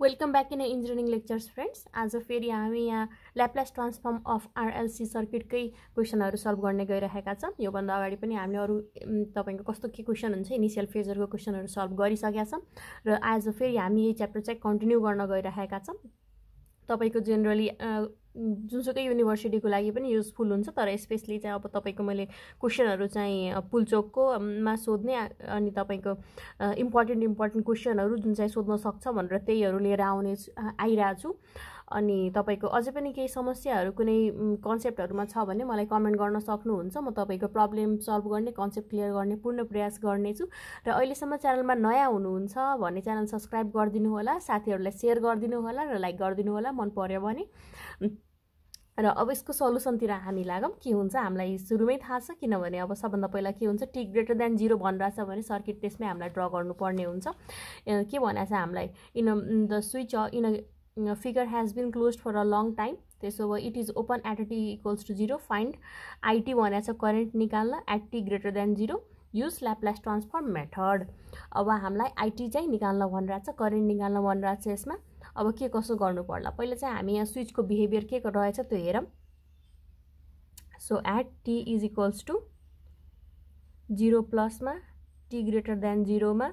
Welcome back in engineering lectures friends आज फेरि हामी यहाँ ल्याप्लास ट्रान्सफर्म अफ आरएलसी सर्किटकै क्वेसनहरू सल्भ गर्ने गइरहेका छौँ। योभन्दा अगाडि पनि हामीले अरू तपाईँको कस्तो के क्वेसन हुन्छ इनिसियल फेजहरूको क्वेसनहरू सल्भ गरिसकेका छौँ र आज फेरि हामी यही च्याप्टर चाहिँ कन्टिन्यू गर्न गइरहेका छौँ। तपाईँको जेनरली जुनसुकै युनिभर्सिटीको लागि पनि युजफुल हुन्छ तर स्पेसली चाहिँ अब तपाईँको मैले क्वेसनहरू चाहिँ पुलचोकको मा सोध्ने अनि तपाईँको इम्पोर्टेन्ट इम्पोर्टेन्ट क्वेसनहरू जुन चाहिँ सोध्न सक्छ भनेर त्यहीहरू लिएर आउने आइरहेको छु। अनि तपाईँको अझै पनि केही समस्याहरू कुनै कन्सेप्टहरूमा छ भने मलाई कमेन्ट गर्न सक्नुहुन्छ। म तपाईँको प्रब्लम सल्भ गर्ने कन्सेप्ट क्लियर गर्ने पूर्ण प्रयास गर्नेछु। र अहिलेसम्म च्यानलमा नयाँ हुनुहुन्छ भने च्यानल सब्सक्राइब गरिदिनु होला साथीहरूलाई सेयर गरिदिनु होला र लाइक गरिदिनु होला मन पऱ्यो भने। र अब यसको सल्युसनतिर हामी लागौँ। के हुन्छ? हामीलाई सुरुमै थाहा छ किनभने अब सबभन्दा पहिला के हुन्छ? टी ग्रेटर देन जिरो भनिरहेछ भने सर्किट त्यसमै हामीलाई ड्र गर्नुपर्ने हुन्छ। के भनेको छ हामीलाई in the switch in figure has been closed for a long time त्यसो भए it is open at T equals to zero find IT भनेको छ करेन्ट निकाल्न at T greater than zero use Laplace transform method अब हामीलाई IT चाहिँ निकाल्न भनिरहेको छ करेन्ट निकाल्न भनिरहेको छ यसमा। अब के कसो गर्नु पर्ला? पहिला चाहिँ हामी यहाँ स्विचको बिहेभियर के रहेछ त्यो हेरौँ। So at T is equals to zero प्लसमा T greater than जिरोमा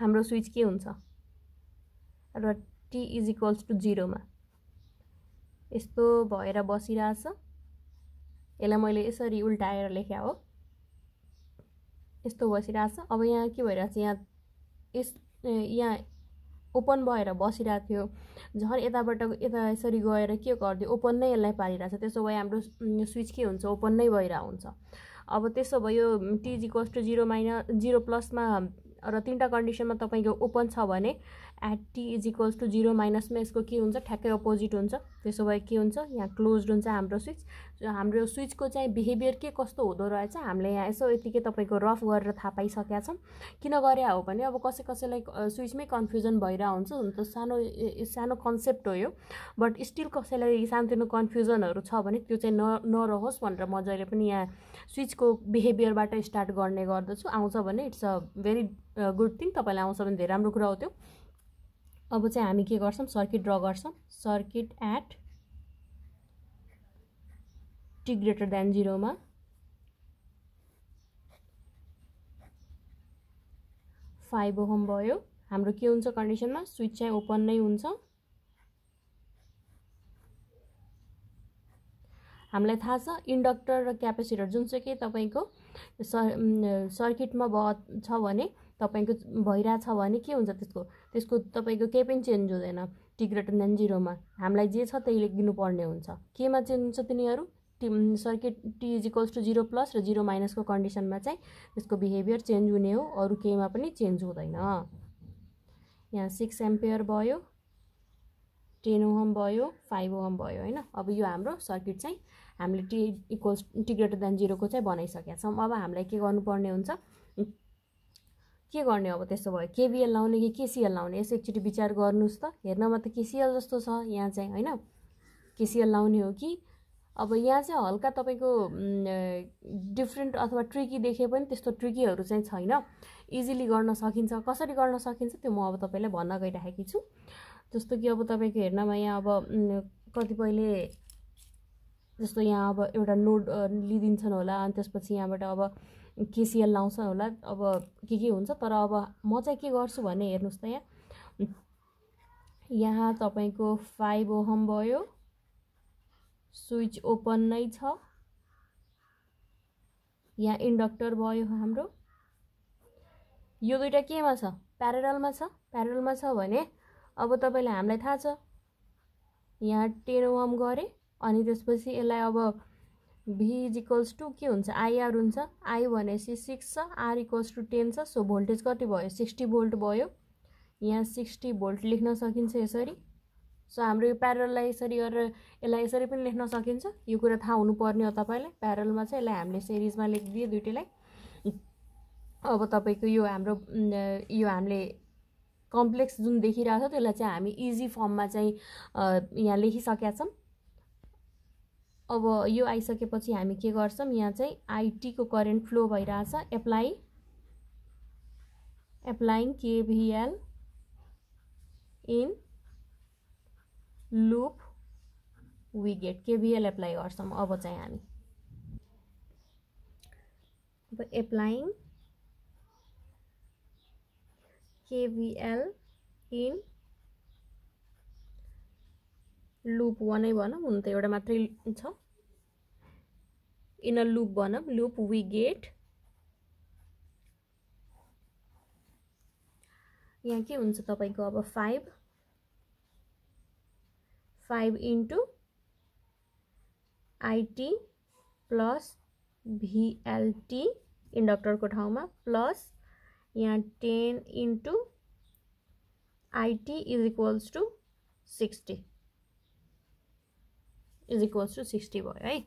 हाम्रो स्विच के हुन्छ? र टी इज इक्वल्स टु जिरोमा यस्तो भएर बसिरहेछ। यसलाई मैले यसरी उल्टाएर लेख्या हो। यस्तो बसिरहेछ। अब यहाँ के भइरहेछ? यहाँ यस यहाँ ओपन भएर बसिरहेको थियो। झन् यताबाट यता यसरी गएर के गरिदियो? ओपन नै यसलाई पारिरहेको छ त्यसो भए हाम्रो स्विच के हुन्छ? ओपन नै भइरहेको हुन्छ अब त्यसो भयो T is equals to zero minus zero प्लसमा र तिनवटा कन्डिसनमा तपाईँको ओपन छ भने at T is equals to zero माइनसमा यसको के हुन्छ? ठ्याक्कै अपोजिट हुन्छ। त्यसो भए के हुन्छ? यहाँ क्लोज हुन्छ हाम्रो स्विच हाम्रो स्विचको चाहिँ बिहेभियर के कस्तो हुँदो रहेछ? हामीले यहाँ यसो यतिकै तपाईँको रफ गरेर थाहा पाइसकेका छौँ। किन गरे हो भने अब कसै कसैलाई स्विचमै कन्फ्युजन भइरहेको हुन्छ। हुन त सानो सानो कन्सेप्ट हो यो। बट स्टिल कसैलाई सानोतिनो कन्फ्युजनहरू छ भने त्यो चाहिँ न नरहोस् भनेर म जहिले पनि यहाँ स्विचको बिहेभियरबाट स्टार्ट गर्ने गर्दछु। आउँछ भने it's a very good thing तपाईँलाई आउँछ भने धेरै राम्रो कुरा हो त्यो। अब चाहिँ हामी के गर्छौँ? सर्किट ड्र गर्छौँ। Circuit at T greater than जिरोमा five ohm भयो। हाम्रो के हुन्छ कन्डिसनमा स्विच चाहिँ ओपन नै हुन्छ। हामीलाई थाहा छ इन्डक्टर र क्यापेसिटर जुनसुकै तपाईँको सर्किटमा भ छ भने तपाईँको भइरहेछ भने के हुन्छ त्यसको? त्यसको तपाईँको केही पनि चेन्ज हुँदैन। टी ग्रेटर देन जिरोमा। हामीलाई जे छ त्यही लेखिदिनुपर्ने हुन्छ। केमा चेन्ज हुन्छ तिनीहरू? T circuit T is equals to zero plus र जिरो माइनसको कन्डिसनमा चाहिँ त्यसको बिहेभियर चेन्ज हुने हो। अरू केहीमा पनि चेन्ज हुँदैन। यहाँ सिक्स एम्पियर भयो टेन ओहम भयो फाइभ ओहम भयो होइन? अब यो हाम्रो सर्किट चाहिँ हामीले T equals T greater than जिरोको चाहिँ बनाइसकेका छौँ। अब हामीलाई के गर्नुपर्ने हुन्छ? के गर्ने अब त्यसो भयो? केबिएल लाउने कि केसिएल लाउने? यसो एकचोटि विचार गर्नुहोस् त। हेर्नमा त केसिएल जस्तो छ यहाँ चाहिँ होइन? केसिएल लाउने हो कि? अब यहाँ चाहिँ हल्का तपाईँको डिफ्रेन्ट अथवा ट्रिकी देखे पनि त्यस्तो ट्रिकीहरू चाहिँ छैन। इजिली गर्न सकिन्छ। कसरी गर्न सकिन्छ त्यो म अब तपाईँलाई भन्न गइराखेकी छु। जस्तो कि अब तपाईँको हेर्नमा यहाँ अब कतिपयले जस्तो यहाँ अब एउटा नोड लिइदिन्छन् होला अनि त्यसपछि यहाँबाट अब केसिएल लाउँछ होला। अब के के हुन्छ तर अब म चाहिँ के गर्छु भने हेर्नुहोस् त यहाँ। यहाँ तपाईँको फाइभ ओहम भयो। स्विच ओपन नै छ। यहाँ इन्डक्टर भयो हाम्रो। यो दुइटा केमा छ? प्यारलमा छ? प्यारलमा छ भने अब तपाईँलाई हामीलाई थाहा छ। यहाँ टेन ओहम गरेँ। अनि त्यसपछि यसलाई अब भी इक्वल्स टू के हुन्छ? आइआर हुन्छ। आई भनेपछि सिक्स छ आर इक्वल्स टू टेन छ सो भोल्टेज कति भयो? सिक्सटी भोल्ट भयो। यहाँ सिक्सटी भोल्ट लेख्न सकिन्छ यसरी। सो हाम्रो यो प्यारललाई यसरी गरेर यसलाई यसरी पनि लेख्न सकिन्छ। यो कुरा थाहा हुनुपर्ने हो तपाईँलाई। प्यारलमा चाहिँ यसलाई हामीले सिरिजमा लेखिदियो दुइटैलाई। अब तपाईँको यो हाम्रो यो हामीले कम्प्लेक्स जुन देखिरहेको छ त्यसलाई चाहिँ हामी इजी फर्ममा चाहिँ यहाँ लेखिसकेका छौँ। अब यो आइसकेपछि हामी के गर्छौँ? यहाँ चाहिँ आइटीको करेन्ट फ्लो भइरहेछ। Apply applying KVL in loop we get KVL apply गर्छौँ। अब चाहिँ हामी। अब एप्लाइङ केबिएल इन लुप वानै भनौँ हुन त एउटा मात्रै छ। इन अ लुप भनौँ लुप वी गेट यहाँ के हुन्छ तपाईँको अब five five into IT plus VLT इन्डक्टरको ठाउँमा प्लस यहाँ ten into IT is equals to sixty is equals to sixty भयो है?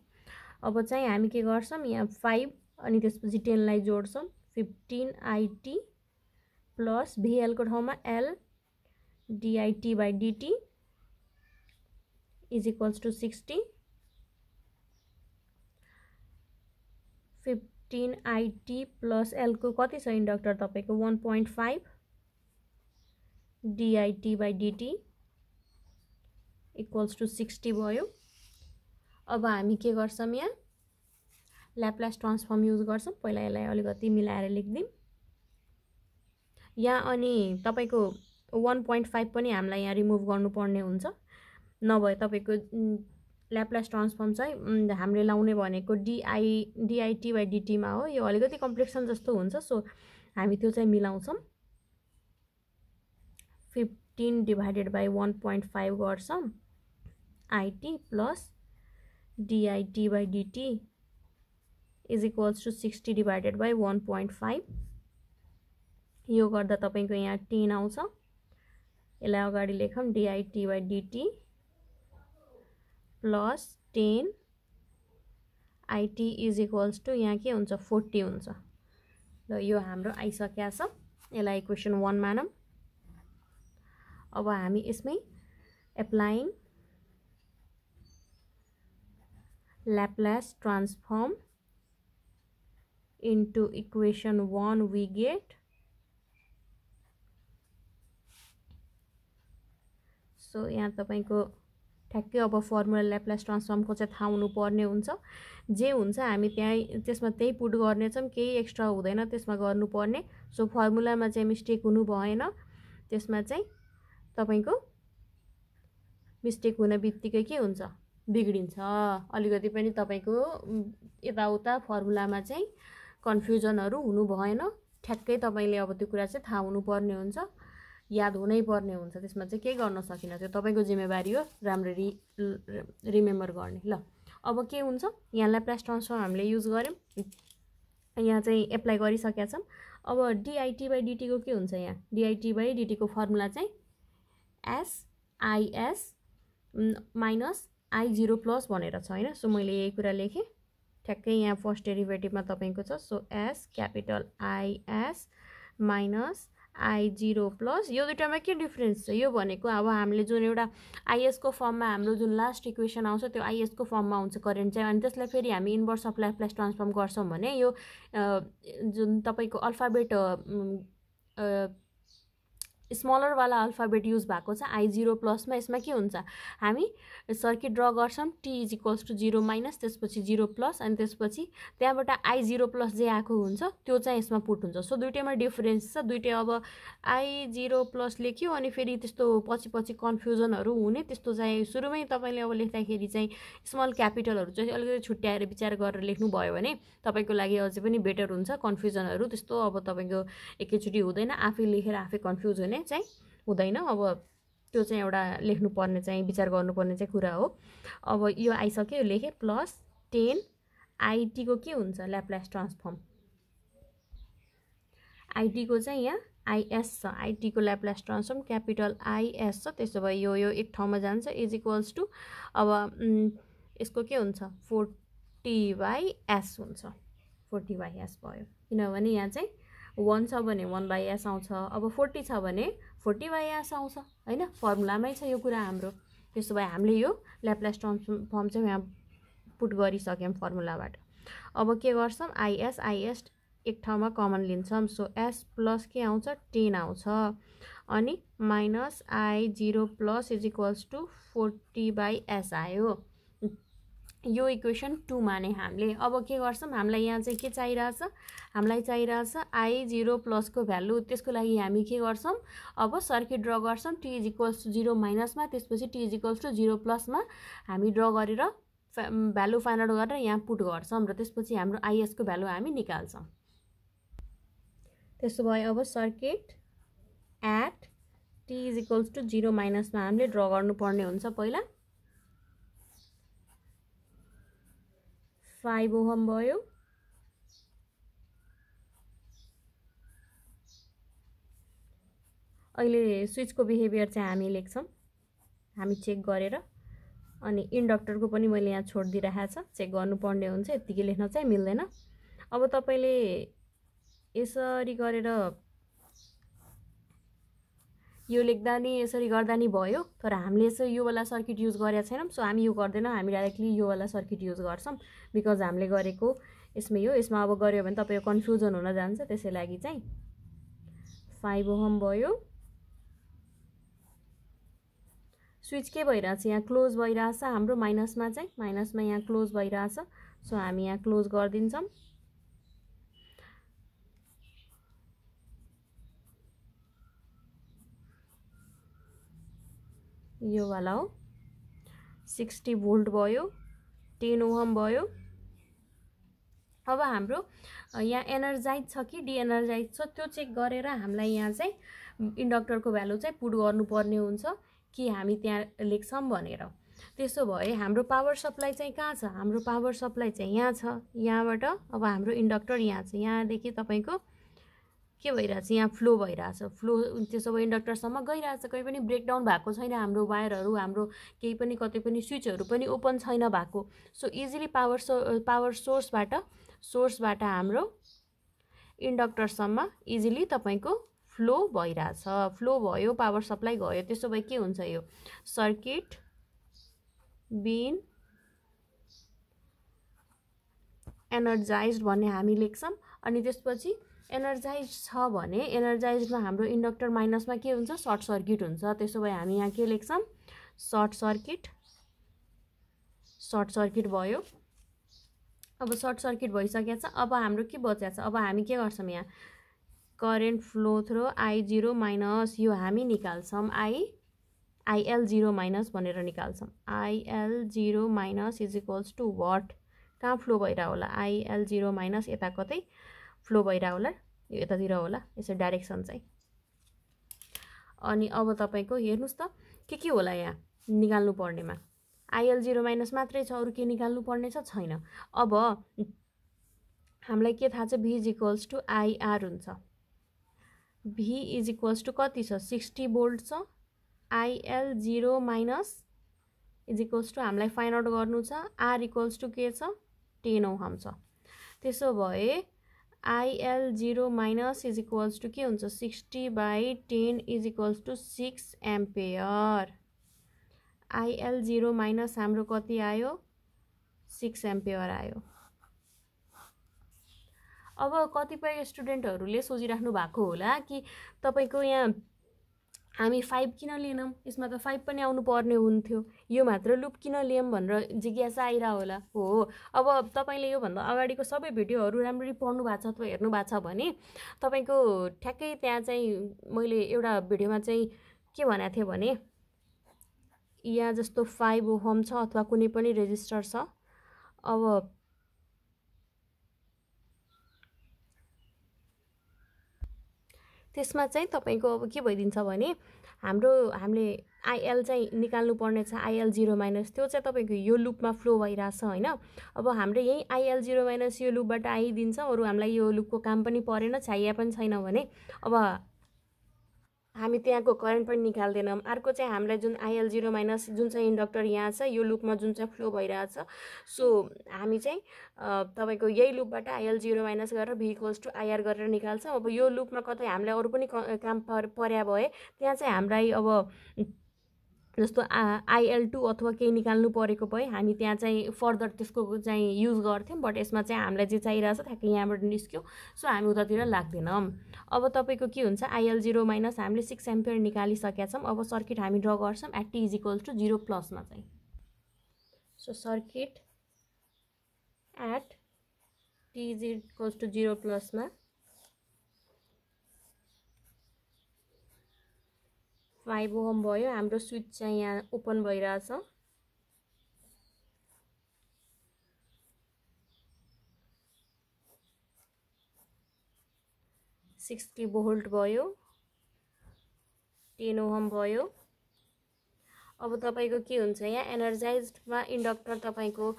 अब चाहिँ हामी के गर्छौँ यहाँ फाइभ अनि त्यसपछि टेनलाई जोड्छौँ फिफ्टिन आइटी प्लस भिएलको ठाउँमा L DIT by DT is equals to sixty. Fifteen IT plus एलको कति छ इन्डक्टर तपाईँको? One point five DIT by DT equals to sixty भयो। अब हामी के गर्छौँ यहाँ? ल्याप्लास ट्रान्सफर्म युज गर्छौँ। पहिला यसलाई अलिकति मिलाएर लेखिदिउँ। यहाँ अनि तपाईँको वान पोइन्ट फाइभ पनि हामीलाई यहाँ रिमुभ गर्नुपर्ने हुन्छ। नभए तपाईँको ल्याप्लास ट्रान्सफर्म चाहिँ हामीले लाउने भनेको डिआई डिआइटी बाई डिटीमा हो। यो अलिकति कम्प्लेक्सन जस्तो हुन्छ सो हामी त्यो चाहिँ मिलाउँछौँ। Fifteen divided by one point five गर्छौँ। IT plus DT is equals to sixty divided by one point five यो गर्दा तपाईँको यहाँ टेन आउँछ। यसलाई अगाडि लेखौँ DIT by DT plus ten IT is equals to यहाँ के हुन्छ? फोर्टी हुन्छ। ल यो हाम्रो आइसकेको छ। यसलाई इक्वेसन वान मानौँ। अब हामी यसमै applying Laplace transform into equation 1 we get. So यहाँ तपाईँको ठ्याक्कै अब फर्मुला ल्याप्लास ट्रान्सफर्मको चाहिँ थाहा हुनुपर्ने हुन्छ। जे हुन्छ हामी त्यहाँ त्यसमा त्यही पुट गर्नेछौँ केही एक्स्ट्रा हुँदैन त्यसमा गर्नुपर्ने। सो फर्मुलामा चाहिँ मिस्टेक हुनु भएन। त्यसमा चाहिँ तपाईँको मिस्टेक हुने बित्तिकै के हुन्छ? बिग्रिन्छ। अलिकति पनि तपाईँको यताउता फर्मुलामा चाहिँ कन्फ्युजनहरू हुनु भएन। ठ्याक्कै तपाईँले अब त्यो कुरा चाहिँ थाहा हुनुपर्ने हुन्छ याद हुनै पर्ने हुन्छ। त्यसमा चाहिँ केही गर्न सकिनँ? त्यो तपाईँको जिम्मेवारी हो राम्ररी रिमेम्बर गर्ने। ल अब के हुन्छ? यहाँ ल्याप्लास ट्रान्सफर्म हामीले युज गऱ्यौँ। यहाँ चाहिँ एप्लाई गरिसकेका छौँ अब डिआइटी बाई डिटीको के हुन्छ यहाँ? डिआइटी बाई डिटीको फर्मुला चाहिँ SIS minus I zero plus भनेर छ होइन? सो मैले यही कुरा लेखेँ। ठ्याक्कै यहाँ फर्स्ट डेरिभेटिभमा तपाईँको छ। So S capital IS minus I zero plus यो दुइटामा के डिफ्रेन्स छ? यो भनेको अब हामीले जुन एउटा आइएसको फर्ममा हाम्रो जुन लास्ट इक्वेसन आउँछ त्यो आइएसको फर्ममा हुन्छ करेन्ट चाहिँ। अनि त्यसलाई फेरि हामी इन्भर्स अफ ल्याप्लास ट्रान्सफर्म गर्छौँ भने यो जुन तपाईँको अल्फाबेट स्मलरवाला अल्फाबेट युज भएको छ आई जिरो प्लसमा यसमा के हुन्छ? हामी सर्किट ड्र गर्छौँ T is equals to zero minus त्यसपछि जिरो प्लस अनि त्यसपछि त्यहाँबाट आई जिरो प्लस जे आएको हुन्छ त्यो चाहिँ यसमा पुट हुन्छ। सो दुइटैमा डिफरेन्स छ दुइटै अब आई जिरो प्लस लेख्यो अनि फेरि त्यस्तो पछि पछि कन्फ्युजनहरू हुने त्यस्तो चाहिँ सुरुमै तपाईँले अब लेख्दाखेरि चाहिँ स्मल क्यापिटलहरू चाहिँ अलिकति छुट्याएर विचार गरेर लेख्नुभयो भने तपाईँको लागि अझै पनि बेटर हुन्छ। कन्फ्युजनहरू त्यस्तो अब तपाईँको एकैचोटि हुँदैन आफै लेखेर आफै कन्फ्युज हुने। चाहिँ हुँदैन। अब त्यो चाहिँ एउटा लेख्नुपर्ने चाहिँ विचार गर्नुपर्ने चाहिँ कुरा हो। अब यो आइसक्यो लेखेँ प्लस टेन आइटीको के हुन्छ? ल्याप्लास ट्रान्सफर्म आइटीको चाहिँ यहाँ आइएस छ। आइटीको ल्याप्लास ट्रान्सफर्म क्यापिटल आइएस छ। त्यसो भए यो यो एक ठाउँमा जान्छ। इज इक्वल्स टु अब यसको के हुन्छ? फोर्टी बाई एस हुन्छ। फोर्टी बाई एस भयो। किनभने यहाँ चाहिँ वान छ भने वान बाई एस आउँछ। अब फोर्टी छ भने फोर्टी बाई एस आउँछ। होइन? फर्मुलामै छ यो कुरा हाम्रो। त्यसो भए हामीले यो ल्याप्लास फर्म चाहिँ यहाँ पुट गरिसक्यौँ फर्मुलाबाट अब के गर्छौँ? आइएस आइएस एक ठाउँमा कमन लिन्छौँ। सो एस प्लस के आउँछ? टेन आउँछ। अनि minus I zero plus is equals to forty by S आयो। यो इक्वेसन टू माने हामीले। अब के गर्छौँ? हामीलाई यहाँ चाहिँ के चाहिरहेछ? हामीलाई चाहिरहेछ आई जिरो प्लसको भ्यालु। त्यसको लागि हामी के गर्छौँ? अब सर्किट ड्र गर्छौँ। T is equals to zero माइनसमा। त्यसपछि T is equals to zero प्लसमा हामी ड्र गरेर भ्यालु फाइन्ड आउट गरेर यहाँ पुट गर्छौँ र त्यसपछि हाम्रो आइएसको भ्यालु हामी निकाल्छौँ। त्यसो भयो अब circuit at T is equals to zero माइनसमा हामीले ड्र गर्नुपर्ने हुन्छ। पहिला फाइभ ओहम भयो अहिले स्विचको बिहेभियर चाहिँ हामी लेख्छौँ। हामी चेक गरेर। अनि इन्डक्टरको पनि मैले यहाँ छोडिदिइरहेको छ। चेक गर्नुपर्ने हुन्छ यत्तिकै लेख्न चाहिँ मिल्दैन। अब तपाईँले यसरी गरेर यो लेख्दा नि यसरी गर्दा नि भयो तर हामीले यसो योवाला सर्किट युज गरेका छैनौँ सो हामी यो गर्दैनौँ हामी डाइरेक्टली योवाला सर्किट युज गर्छौँ बिकज हामीले गरेको यसमै हो यसमा अब गऱ्यो भने तपाईँको कन्फ्युजन हुन जान्छ त्यसै लागि चाहिँ फाइभ ओहम भयो। स्विच के भइरहेछ? यहाँ क्लोज भइरहेछ हाम्रो माइनसमा चाहिँ माइनसमा यहाँ क्लोज भइरहेछ सो हामी यहाँ क्लोज गरिदिन्छौँ। यो वाला हो। सिक्सटी भोल्ट भयो टेन ओहम भयो। अब हाम्रो यहाँ एनर्जाइज छ कि डिएनर्जाइज छ त्यो चेक गरेर हामीलाई यहाँ चाहिँ इन्डक्टरको भ्यालु चाहिँ पुट गर्नुपर्ने हुन्छ कि हामी त्यहाँ लेख्छौँ भनेर। त्यसो भए हाम्रो पावर सप्लाई चाहिँ कहाँ छ? हाम्रो पावर सप्लाई चाहिँ यहाँ छ। यहाँबाट अब हाम्रो इन्डक्टर यहाँ छ। यहाँदेखि तपाईँको के भइरहेछ? यहाँ फ्लो भइरहेछ। फ्लो त्यसो भए इन्डक्टरसम्म गइरहेछ। कहीँ पनि ब्रेकडाउन भएको छैन हाम्रो वायरहरू हाम्रो केही पनि कतै पनि स्विचहरू पनि ओपन छैन भएको। So easily power so power सोर्सबाट सोर्सबाट हाम्रो इन्डक्टरसम्म इजिली तपाईँको फ्लो भइरहेछ। फ्लो भयो पावर सप्लाई गयो त्यसो भए के हुन्छ यो? सर्किट बिन एनर्जाइज भन्ने हामी लेख्छौँ। अनि त्यसपछि एनर्जाइज छ भने एनर्जाइजमा हाम्रो इन्डक्टर माइनसमा के हुन्छ? सर्ट सर्किट हुन्छ। त्यसो भए हामी यहाँ के लेख्छौँ? सर्ट सर्किट सर्ट सर्किट भयो। अब सर्ट सर्किट भइसकेको छ। अब हाम्रो के बचिएको छ? अब हामी के गर्छौँ यहाँ? Current flow through I zero minus यो हामी निकाल्छौँ। आई आइएल जिरो माइनस भनेर निकाल्छौँ। IL zero minus is equals to what कहाँ फ्लो भइरह होला? आइएल जिरो माइनस यता कतै फ्लो भइरह होला यो यतातिर होला यसो डाइरेक्सन चाहिँ। अनि अब तपाईँको हेर्नुहोस् त के के होला यहाँ निकाल्नु पर्नेमा? आइएल जिरो माइनस मात्रै छ अरू के निकाल्नु पर्ने छैन। अब हामीलाई के थाहा छ? V is equals to IR हुन्छ। भी इज इक्वल्स टु कति छ? सिक्सटी भोल्ट छ। IL zero minus is equals to हामीलाई फाइन्ड आउट गर्नु छ। आर इक्वल्स टु के छ? टेन ओहम छ। त्यसो भए IL zero minus is equals to के हुन्छ sixty by ten is equals to six ampere IL zero minus हाम्रो कति आयो? सिक्स एम्पेयर आयो। अब कतिपय स्टुडेन्टहरूले सोचिराख्नु भएको होला कि तपाईँको यहाँ हामी फाइभ किन लिएनौँ? यसमा त फाइभ पनि आउनु पर्ने हुन्थ्यो। यो मात्र लुप किन लियौँ भनेर जिज्ञासा आइरह होला। हो। अब तपाईँले योभन्दा अगाडिको सबै भिडियोहरू राम्ररी पढ्नु भएको छ अथवा हेर्नु भएको छ भने तपाईँको ठ्याक्कै त्यहाँ चाहिँ मैले एउटा भिडियोमा चाहिँ के भनेको थिएँ भने यहाँ जस्तो फाइभ होम छ अथवा कुनै पनि रेजिस्टर छ। अब त्यसमा चाहिँ तपाईँको अब के भइदिन्छ भने हाम्रो हामीले आइएल चाहिँ निकाल्नु पर्ने छ आइएल जिरो माइनस त्यो चाहिँ तपाईँको यो लुपमा फ्लो भइरहेछ होइन? अब हाम्रो यहीँ आइएल जिरो माइनस यो लुपबाट आइदिन्छ अरू हामीलाई यो लुपको काम पनि परेन चाहिए पनि छैन भने अब हामी त्यहाँको करेन्ट पनि निकाल्दैनौँ। अर्को चाहिँ हामीलाई जुन आइएल जिरो माइनस जुन चाहिँ इन्डक्टर यहाँ छ यो लुपमा जुन चाहिँ फ्लो भइरहेछ। सो हामी चाहिँ तपाईँको यही लुपबाट आइएल जिरो माइनस गरेर भिकल्स टु आइआर गरेर निकाल्छौँ। अब यो लुपमा कतै हामीलाई अरू पनि काम पर पर्या भए त्यहाँ चाहिँ हामीलाई अब जस्तो आइएल टू अथवा केही निकाल्नु परेको भए हामी त्यहाँ चाहिँ फर्दर त्यसको चाहिँ युज गर्थ्यौँ बट यसमा चाहिँ हामीलाई जे चाहिरहेको छ ठ्याक्कै यहाँबाट निस्क्यो। सो हामी उतातिर लाग्दैनौँ। अब तपाईँको के हुन्छ आइएल जिरो माइनस हामीले सिक्स एम्पियर निकालिसकेका छौँ। अब सर्किट हामी ड्र गर्छौँ at T is to zero प्लसमा चाहिँ। So circuit at T is equals to zero प्लसमा five ohm भयो हाम्रो स्विच चाहिँ यहाँ ओपन भइरहेछ। सिक्सटी भोल्ट भयो टेन ओहम भयो। अब तपाईँको के हुन्छ यहाँ एनर्जाइजमा इन्डक्टर तपाईँको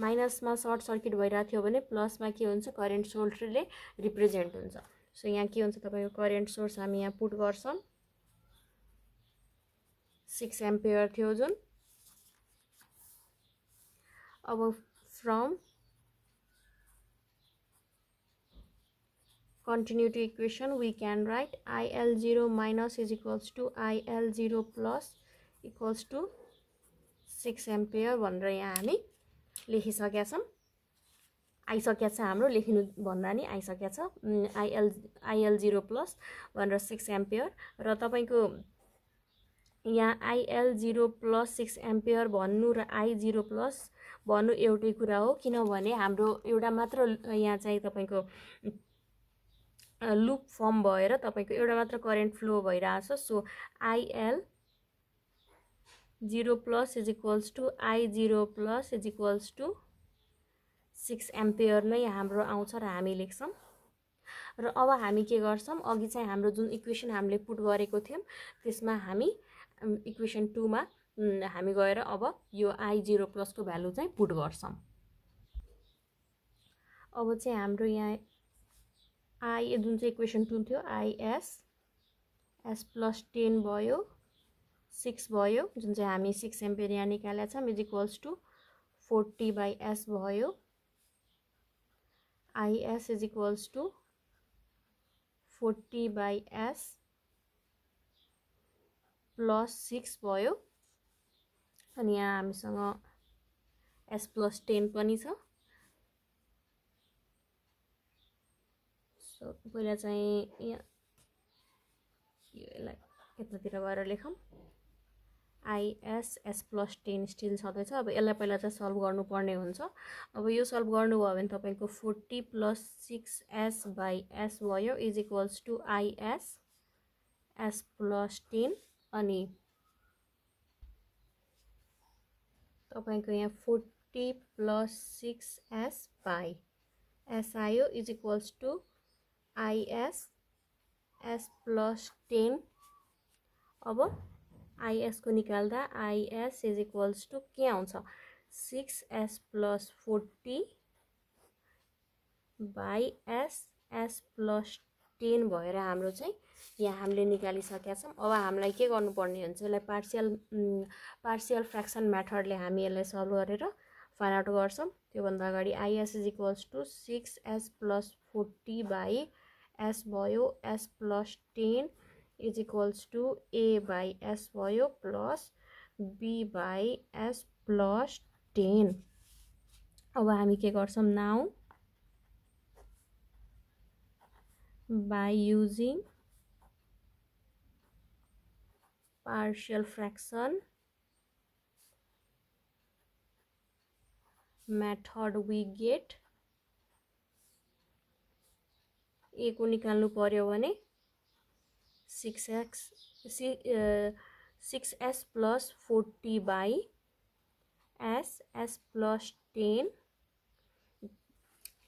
माइनसमा सर्ट सर्किट भइरहेको थियो भने प्लसमा के हुन्छ करेन्ट सोर्सले रिप्रेजेन्ट हुन्छ। सो यहाँ के हुन्छ तपाईँको करेन्ट सोर्स हामी यहाँ पुट गर्छौँ। सिक्स एम्पेयर थियो जुन। अब from continuity equation we can write IL0 minus is equals to IL0 plus equals to 6 ampere भनेर यहाँ हामी लेखिसकेका छौँ। आइसकेको छ हाम्रो लेखिनु भन्दा नि आइसकेको छ। आइएल आइएल जिरो प्लस भनेर सिक्स एम्पियर र तपाईँको यहाँ IL zero plus six ampere भन्नु र आई जिरो प्लस भन्नु एउटै कुरा हो किनभने हाम्रो एउटा मात्र यहाँ चाहिँ तपाईँको लुप फर्म भएर तपाईँको एउटा मात्र करेन्ट फ्लो भइरहेछ so IL zero plus is equals to I zero plus is equals to six ampere नै हाम्रो आउँछ र हामी लेख्छौँ। र अब हामी के गर्छौँ? अघि चाहिँ हाम्रो जुन इक्वेसन हामीले पुट गरेको थियौँ त्यसमा हामी इक्वेसन टूमा हामी गएर अब यो आई जिरो प्लसको भ्यालु चाहिँ पुट गर्छौँ। अब चाहिँ हाम्रो यहाँ आई जुन चाहिँ इक्वेसन टू थियो आइएस एस प्लस टेन भयो सिक्स भयो जुन चाहिँ हामी सिक्स एम्पियर यहाँ निकालेका छौँ is equals to forty by s भयो। IS is equals to forty by s plus six भयो। अनि यहाँ हामीसँग एस प्लस टेन पनि छ। सो पहिला चाहिँ यहाँ यसलाई यतातिर गएर लेखौँ। IS s plus ten still छँदैछ। अब यसलाई पहिला चाहिँ सल्भ गर्नुपर्ने हुन्छ। अब यो सल्भ गर्नुभयो भने तपाईँको forty plus six s by s भयो is equals to IS s plus ten अनि तपाईँको यहाँ forty plus six s by s आयो is equals to IS s. Plus ten. अब आइएसको निकाल्दा आइएस इज इक्वल्स टु के आउँछ? Six s plus forty by s. S plus ten भएर हाम्रो चाहिँ यहाँ हामीले निकालिसकेका छौँ। अब हामीलाई के गर्नुपर्ने हुन्छ यसलाई पार्सियल पार्सियल फ्रेक्सन मेथडले हामी यसलाई सल्भ गरेर फाइन आउट गर्छौँ। त्योभन्दा अगाडि IS is equals to six s plus forty by s भयो s plus ten is equals to A by s भयो plus B by s plus ten अब हामी के गर्छौँ now by using partial fraction method we get. A को निकाल्नु पर्यो भने six x six s plus forty by s s plus ten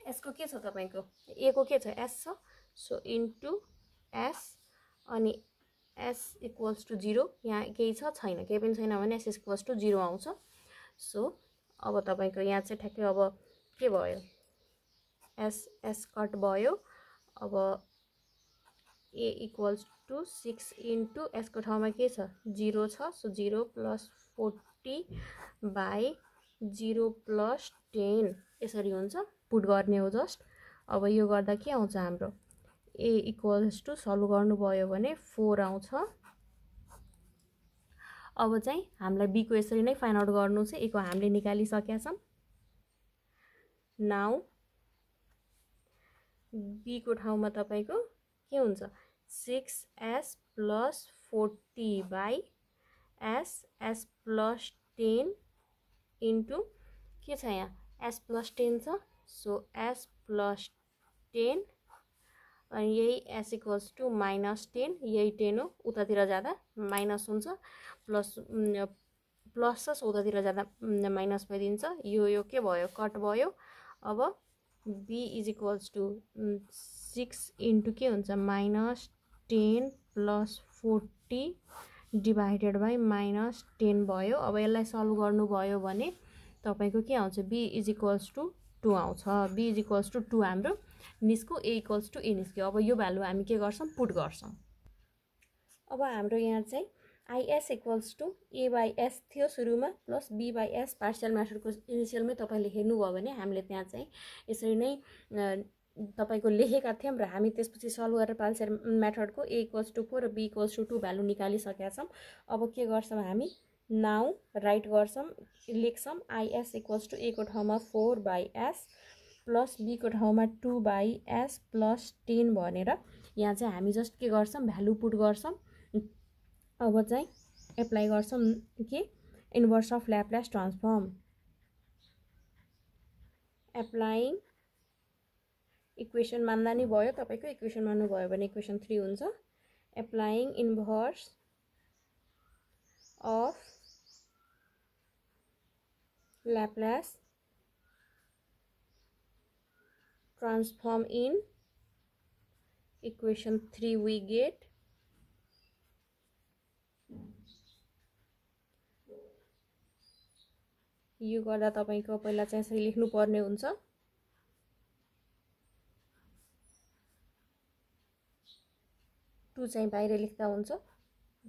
यसको के छ तपाईँको ए को के एस सो इन्टु एस अनि एस इक्वल्स टु जिरो यहाँ केही छ छैन केही पनि छैन भने एस इक्वल्स टु जिरो आउँछ। सो अब तपाईँको यहाँ चाहिँ ठ्याक्कै अब के भयो? एस एस कट भयो। अब A equals to six into एसको ठाउँमा के छ? जिरो छ। So zero plus forty by zero plus ten यसरी हुन्छ। पुट गर्ने हो जस्ट। अब यो गर्दा के आउँछ हाम्रो? ए इक्वल्स टु सल्भ गर्नुभयो भने फोर आउँछ। अब चाहिँ हामीलाई बीको यसरी नै फाइन्ड आउट गर्नु छ। एको हामीले निकालिसकेका छौँ नाउ बीको ठाउँमा तपाईँको के हुन्छ? Six s plus forty by s s plus ten into के छ यहाँ? एस प्लस टेन छ। सो एस प्लस टेन अनि यही s equals to minus ten यही टेन हो उतातिर जाँदा माइनस हुन्छ प्लस प्लस छ उतातिर जाँदा माइनस भइदिन्छ। यो यो के भयो? कट भयो। अब B is equals to six into के हुन्छ? Minus ten plus forty divided by minus ten भयो। अब यसलाई सल्भ गर्नुभयो भने तपाईँको के आउँछ? B is equals to two आउँछ। B is equals to two हाम्रो निस्क्यो ए इक्वल्स टु ए निस्क्यो। अब यो भ्यालु हामी के गर्छौँ? पुट गर्छौँ। अब हाम्रो यहाँ चाहिँ IS equals to A by s थियो सुरुमा plus B by s partial मेथडको इनिसियलमै तपाईँले हेर्नुभयो भने हामीले त्यहाँ चाहिँ यसरी नै तपाईँको लेखेका थियौँ र हामी त्यसपछि सल्भ गरेर पार्सियल मेथडको ए इक्वल्स टु फोर र B equals to two value निकालिसकेका छौँ। अब के गर्छौँ हामी? नाउ राइट गर्छौँ लेख्छौँ आइएस इक्वल्स टु एको ठाउँमा फोर बाई एस प्लस बीको ठाउँमा two by s plus ten भनेर यहाँ चाहिँ हामी जस्ट के गर्छौँ भ्यालु पुट गर्छौँ। अब चाहिँ एप्लाई गर्छौँ के? Inverse of Laplace transform applying equation मान्दा नि भयो तपाईँको इक्वेसन मान्नुभयो भने इक्वेसन थ्री हुन्छ। Applying inverse of Laplace transform in equation 3 we get. यो गर्दा तपाईँको पहिला चाहिँ यसरी लेख्नुपर्ने हुन्छ। टु चाहिँ बाहिर लेख्दा हुन्छ।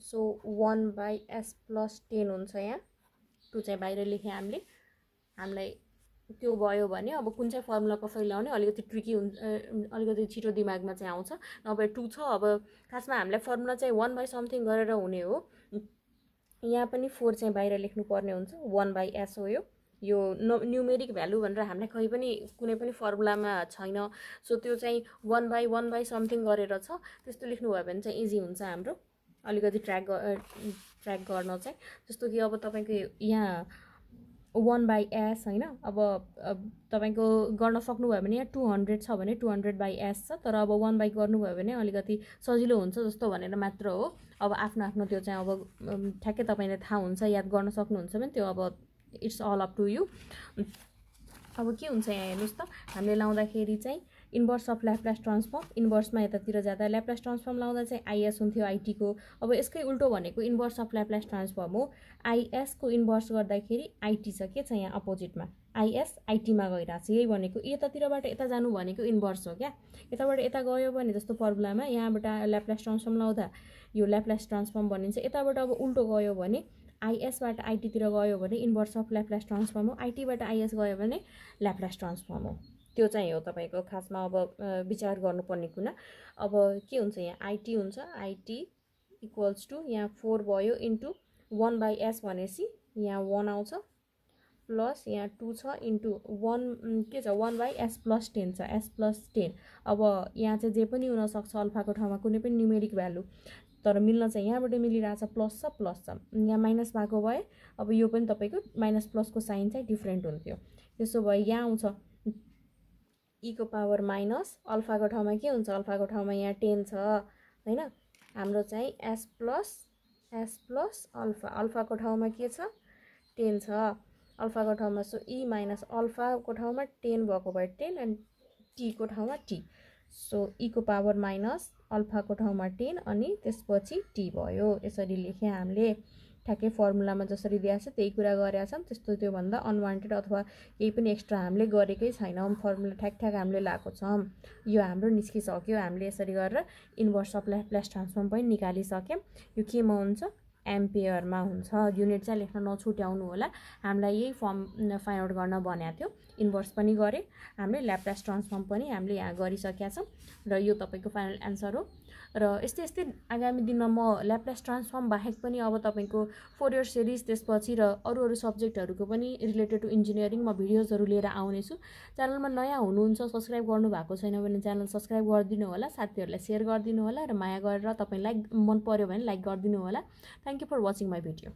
So one by s plus ten हुन्छ यहाँ। टु चाहिँ बाहिर लेखेँ हामीले। हामीलाई त्यो भयो भने अब कुन चाहिँ फर्मुला कसरी ल्याउने अलिकति ट्रिकी हुन्छ अलिकति छिटो दिमागमा चाहिँ आउँछ। नभए टु छ अब खासमा हामीलाई फर्मुला चाहिँ वान बाई समथिङ गरेर हुने हो। यहाँ पनि फोर चाहिँ बाहिर लेख्नुपर्ने हुन्छ वान बाई एस हो यो। न न्युमेरिक भ्यालु भनेर हामीलाई कहीँ पनि कुनै पनि फर्मुलामा छैन। सो त्यो चाहिँ one by one by something गरेर छ। त्यस्तो लेख्नुभयो भने चाहिँ इजी हुन्छ हाम्रो। अलिकति ट्र्याक ट्र्याक गर्न चाहिँ। जस्तो कि अब तपाईँको यहाँ वान बाई एस होइन? अब तपाईँको गर्न सक्नुभयो भने यहाँ टु हन्ड्रेड छ भने टु हन्ड्रेड बाई एस छ तर अब वान बाई गर्नुभयो भने अलिकति सजिलो हुन्छ जस्तो भनेर मात्र हो। अब आफ्नो आफ्नो त्यो चाहिँ अब ठ्याक्कै तपाईँले थाहा हुन्छ याद गर्न सक्नुहुन्छ भने त्यो अब it's all up to you अब के हुन्छ यहाँ हेर्नुहोस् त। हामीले लाउँदाखेरि चाहिँ इन्भर्स अफ ल्याप्लास ट्रान्सफर्म इन्भर्समा यतातिर जाँदा ल्याप्लास ट्रान्सफर्म लाउँदा चाहिँ आइएस हुन्थ्यो आइटीको। अब यसकै उल्टो भनेको इन्भर्स अफ ल्याप्लास ट्रान्सफर्म हो। आइएसको इन्भर्स गर्दाखेरि आइटी छ के छ यहाँ अपोजिटमा? आइएस आइटीमा गइरहेको छ यही भनेको। यतातिरबाट यता जानु भनेको इन्भर्स हो क्या? यताबाट यता गयो भने जस्तो फर्मुलामा यहाँबाट ल्याप्लास ट्रान्सफर्म लाउँदा यो ल्याप्लास ट्रान्सफर्म भनिन्छ। यताबाट अब उल्टो गयो भने आइएसबाट आइटीतिर गयो भने इन्भर्स अफ ल्याप्लास ट्रान्सफर्म हो। आइटीबाट आइएस गयो भने ल्याप्लास ट्रान्सफर्म हो। त्यो चाहिँ हो तपाईँको खासमा अब विचार गर्नुपर्ने कुरा। अब के हुन्छ यहाँ? आइटी हुन्छ। आइटी इक्वल्स टु यहाँ फोर भयो इन्टु वान बाई एस भनेपछि यहाँ वान आउँछ। प्लस यहाँ टू छ इन्टु वान के छ? One by s plus ten छ। एस प्लस टेन अब यहाँ चाहिँ जे पनि हुनसक्छ अल्फाको ठाउँमा कुनै पनि न्युमेरिक भ्यालु तर मिल्न चाहिँ यहाँबाट मिलिरहेछ प्लस छ प्लस छ। यहाँ माइनस भएको भए अब यो पनि तपाईँको माइनस प्लसको साइन चाहिँ डिफ्रेन्ट हुन्थ्यो। त्यसो भए यहाँ आउँछ। इको पावर माइनस अल्फाको ठाउँमा के हुन्छ? अल्फाको ठाउँमा यहाँ टेन छ होइन? हाम्रो चाहिँ s plus s plus alpha. अल्फाको ठाउँमा के छ? टेन छ। अल्फाको ठाउँमा सो ई माइनस अल्फाको ठाउँमा टेन भएको भए टेन एन्ड टीको ठाउँमा टी। सो इको पावर माइनस अल्फाको ठाउँमा टेन अनि त्यसपछि टी भयो। यसरी लेखेँ हामीले। ठ्याक्कै फर्मुलामा जसरी दिएको छ त्यही कुरा गरेका छौँ। त्यस्तो त्योभन्दा अनवान्टेड अथवा केही पनि एक्स्ट्रा हामीले गरेकै छैनौँ। फर्मुला ठ्याक ठ्याक हामीले लगाएको छौँ। यो हाम्रो निस्किसक्यो। हामीले यसरी गरेर इन्भर्स अफ ल्याप्लास ट्रान्सफर्म पनि निकालिसक्यौँ। यो केमा हुन्छ? एम्पेयरमा हुन्छ। युनिट चाहिँ लेख्न नछुट्याउनु होला। हामीलाई यही फर्म फाइन्ड आउट गर्न भनेको थियो। इन्भर्स पनि गरेँ। हामीले ल्याप्लास ट्रान्सफर्म पनि हामीले यहाँ गरिसकेका छौँ। र यो तपाईँको फाइनल एन्सर हो। र यस्तै यस्तै आगामी दिनमा म ल्याप्लेस ट्रान्सफर्म बाहेक पनि अब तपाईँको फोर इयर सिरिज त्यसपछि र अरू अरू सब्जेक्टहरूको पनि रिलेटेड टु इन्जिनियरिङ म भिडियोजहरू लिएर आउनेछु। च्यानलमा नयाँ हुनुहुन्छ सब्सक्राइब गर्नु भएको छैन भने च्यानल सब्सक्राइब गरिदिनु होला साथीहरूलाई सेयर गरिदिनु होला र माया गरेर तपाईँ लाइक मन पऱ्यो भने लाइक गरिदिनु होला। Thank you for watching my video